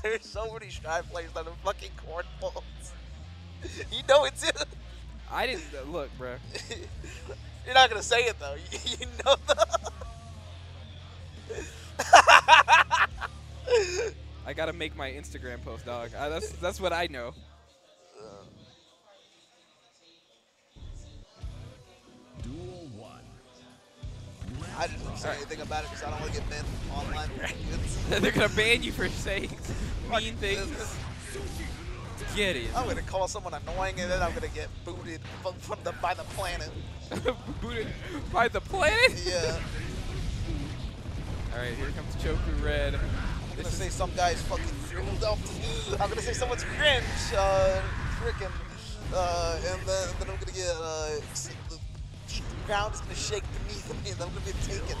There's so many Strive players that are fucking cornballs. you know it too. I didn't uh, look, bro. You're not gonna say it though. You, you know the. I gotta make my Instagram post, dog. Uh, that's that's what I know. I didn't say anything about it because I don't want to get banned online. They're gonna ban you for saying mean things. Get it. I'm gonna call someone annoying and then I'm gonna get booted from, from the by the planet. Booted by the planet. Yeah. All right, here comes Choku Red. I'm gonna say some guy's fucking. I'm gonna say someone's cringe. Uh, freaking. Uh, and then, then I'm gonna get uh, ground is gonna shake beneath me, and I'm gonna be taken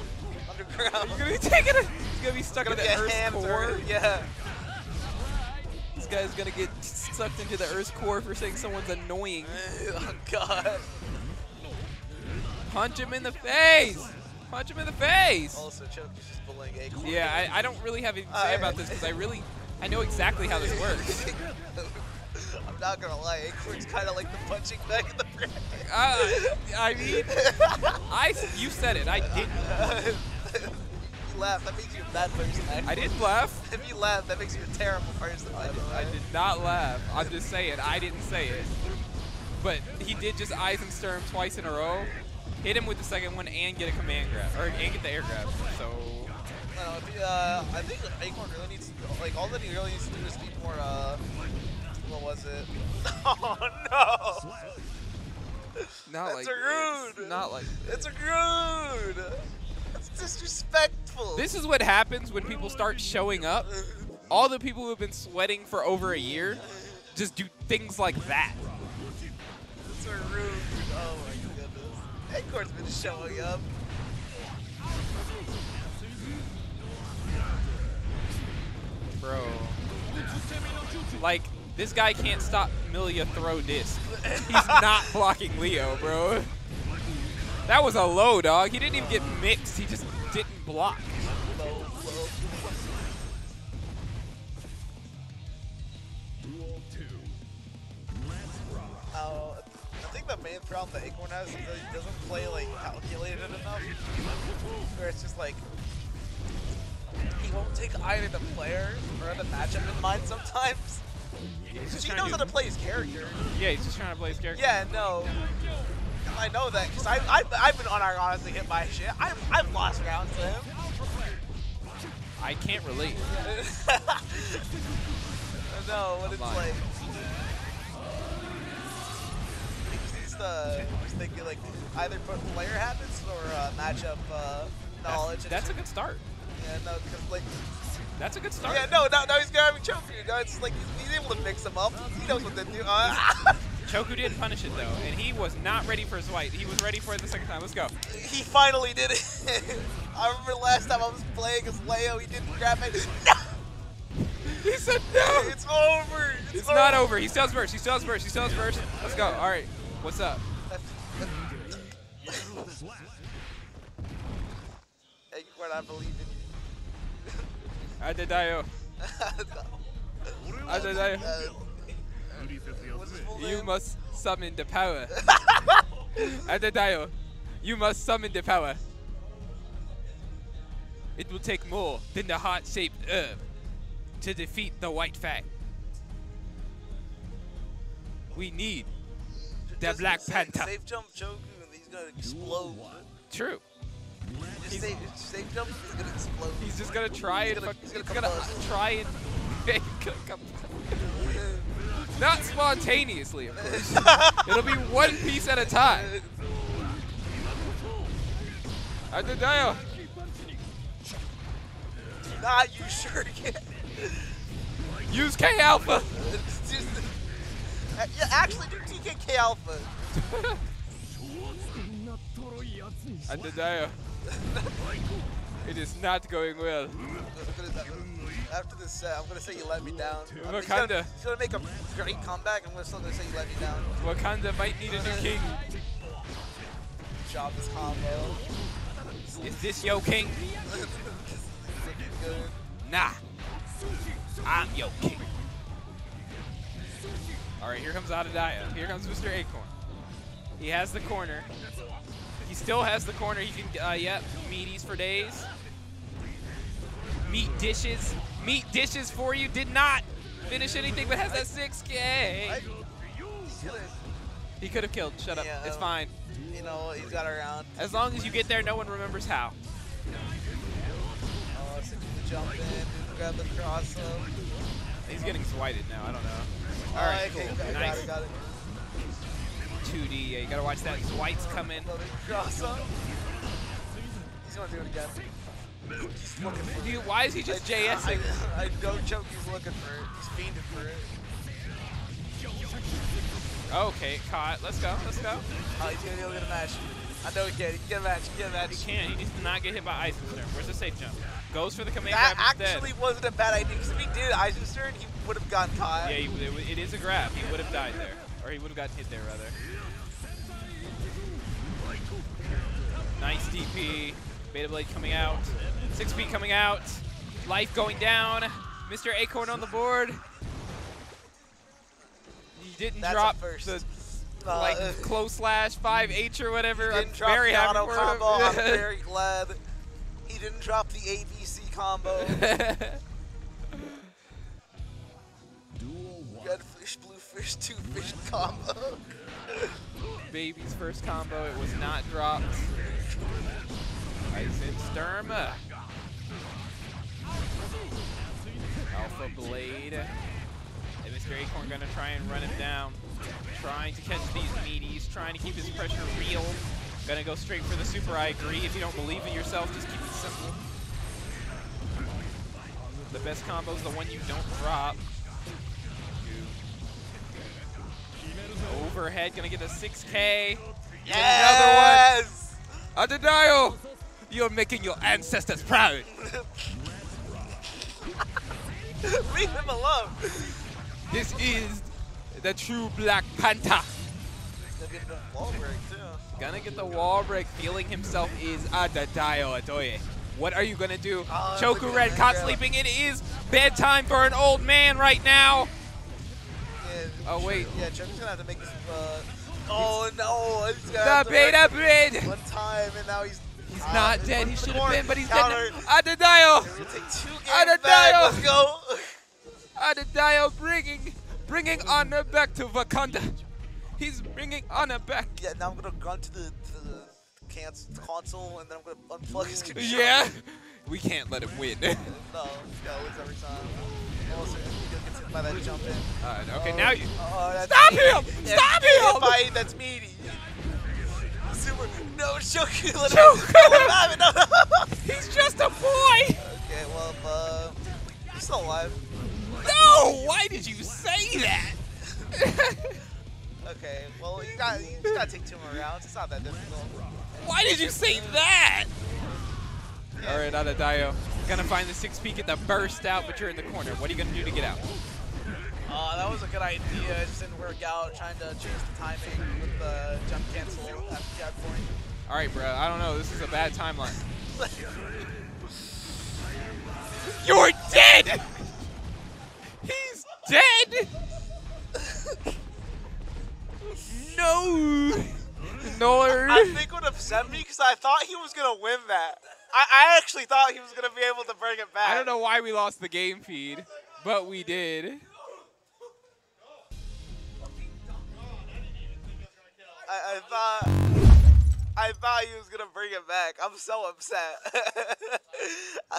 underground. You're gonna be taken. He's gonna be stuck in the Earth's core. or- Yeah. This guy's gonna get sucked into the Earth's core for saying someone's annoying. oh God. Punch him in the face. Punch him in the face. Also, Choku's just bullying Acorn. Yeah, I, I don't really have anything to say about this because I really I know exactly how this works. I'm not gonna lie, Acorn's kind of like the punching bag of the brain. Uh, I mean, I you said it. I didn't. you laugh, that makes you a bad person. I didn't laugh. If you laugh, that makes you a terrible person. I did, I did not laugh. I'm just saying, I didn't say it. But he did just Eisensturm twice in a row, hit him with the second one, and get a command grab, or and get the air grab. So I know, if uh, I think Acorn really needs to, like, all that he really needs to do is be more, uh, what was it? Oh no! not That's like rude. Not like It's a rude! It's disrespectful! this is what happens when people start showing up. All the people who have been sweating for over a year just do things like that. It's rude. Oh my goodness. Acorn's been showing up. Bro. Like, this guy can't stop Millia throw disc. He's not blocking Leo, bro. That was a low, dog. He didn't even get mixed. He just didn't block. Low, low. Duel two. Let's rock. Uh, I think the main problem that Acorn has is that he doesn't play like calculated enough. Where it's just like he won't take either the player or the matchup in mind sometimes. He's just Because he knows how to play his character. Yeah, he's just trying to play his character. Yeah, no. I know that because I've, I've, I've been unironically hit by shit. I've, I've lost rounds to him. I can't relate. no, but I'm it's lying. like. He just needs to just thinking like either put player habits or uh, matchup uh, knowledge. That's, that's a good start. Yeah, no, because like That's a good start. yeah, no, now, no, he's gonna have me choke. No, it's like he's, he's able to mix them up. He knows what to do. Uh, Choku didn't punish it, though, and he was not ready for his white. He was ready for it the second time. Let's go. he finally did it. I remember last time I was playing as Leo, he didn't grab. No, He said no! it's over. It's, It's not over. He still has verse. He still has verse. He still has verse. Let's go. All right. What's up? Acorn, I believe in Adedayo. you. Adedayo. Uh, You must summon the power. Adedayo. You must summon the power. It will take more than the heart-shaped herb to defeat the white fang. We need the Just Black Panther. Safe jump Choku and he's gonna explode. True. Just safe, safe jump, he's gonna explode. He's just gonna try He's and gonna- he's he's gonna gonna combust. try and make come. Not spontaneously, of course. It'll be one piece at a time. Adedayo. Nah, you sure can. Use K Alpha. Yeah, actually do TKK Alpha. Adedayo. It is not going well. After this set, I'm gonna say you let me down. He's gonna, Wakanda. he's gonna make a great comeback. I'm gonna still gonna say you let me down. Wakanda might need a new king. Job this combo. Is this your king? Nah. I'm your king. All right, here comes Adadaya. Here comes Mr. Acorn. He has the corner. He still has the corner. He can, uh, yep, meaties for days. Meat dishes. Meat dishes for you. Did not finish anything, but has that 6K. He could have killed. Shut up. Yeah, It's fine. you know, he's got around. As long as you get there, no one remembers how. Oh, jump in, grab the cross up. He's getting swited now. I don't know. Oh, All right, okay, cool. got, nice. got it, got it. 2D. Yeah, you gotta watch that. Swites come in. Another cross up. He's gonna do it again. Dude, why is he just I, JSing? I, I don't joke, he's looking for it. He's fiending for it. Okay, caught. Let's go. Let's go. Oh, he's gonna go get a match. I know he can. He can get a match. He can get a match. He can't. He needs to not get hit by Eisensturm. Where's the safe jump? Goes for the command That grab instead. actually wasn't a bad idea, because if he did Eisensturm, he would have gotten caught. Yeah, he, it, it is a grab. He would have died there. Or he would have gotten hit there, rather. Nice DP. Beta Blade coming out. 6P coming out. Life going down. Mr. Acorn on the board. He didn't That's drop first. the Uh, like uh, close slash 5H or whatever. he I'm very happy for combo. I'm him. very glad. He didn't drop the ABC combo. Red fish, blue fish, two fish combo. Baby's first combo. It was not dropped. Eisen Sturm. Alpha Blade. And Mr. Acorn gonna try and run him down. Trying to catch these meaties, trying to keep his pressure real. Gonna go straight for the super, I agree. If you don't believe in yourself, just keep it simple. The best combo is the one you don't drop. Overhead, gonna get a 6K. Yes! Adadayo! You're making your ancestors proud. Leave him alone. This is the true Black Panther. Gonna get the wall break too. Gonna get the wall break. Feeling himself is Adadayo Adoye. What are you gonna do? Oh, Choku Red caught sleeping. It is bedtime for an old man right now. Yeah, Oh, wait. Yeah, Chuck's gonna have to make this. Uh, oh no! He's gonna The beta work bread. One time, and now he's. He's uh, not dead. He should have been, but he's Counter. dead. Adadayo! We'll take two games Adadayo. Let's go. Adadayo bringing, bringing honor back to Wakanda. He's bringing honor back. Yeah, now I'm gonna run to the, to the cans- console, and then I'm gonna unplug his controller. Yeah. We can't let him win. No, no, it's every time. Also, he gets hit by that jump in. Alright, okay, Oh, now you. Oh, that's Stop meaty. him! Yeah, Stop hit him! By, that's meaty. Super. No, Choku. Let Choke. him. Let him it. No, no. He's just a boy! Okay, well, uh, he's still alive. No! Why did you say that? Okay, well, you got you just gotta take two more rounds. It's not that difficult. Why did you say that? Alright, out of Adadayo. Gonna find the six peak at the burst out, but you're in the corner. What are you gonna do to get out? Uh, that was a good idea. It just didn't work out. Trying to change the timing with the jump cancel after jab point. Alright, bro. I don't know. This is a bad timeline. You're dead! He's dead! no! No! I think would upset me because I thought he was gonna win that. I, I actually thought he was gonna be able to bring it back. I don't know why we lost the game feed, but we did. I, I thought I thought he was gonna bring it back. I'm so upset.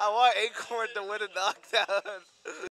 I want Acorn to win a knockdown.